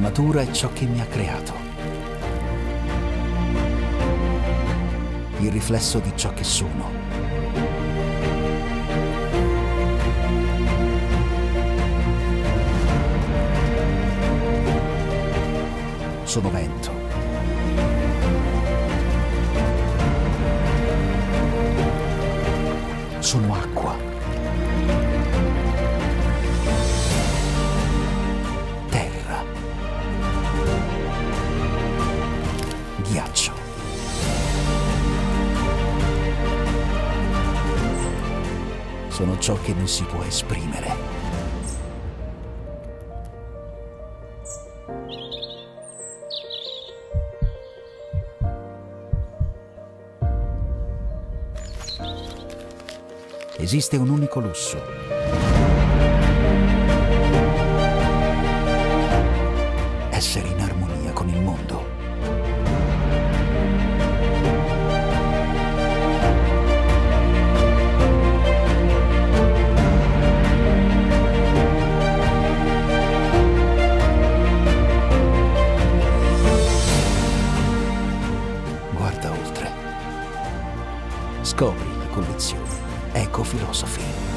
natura è ciò che mi ha creato. Il riflesso di ciò che sono. Sono vento. Sono acqua. Sono ciò che non si può esprimere. Esiste un unico lusso. Essere Scopri la collezione Ecofilosophy.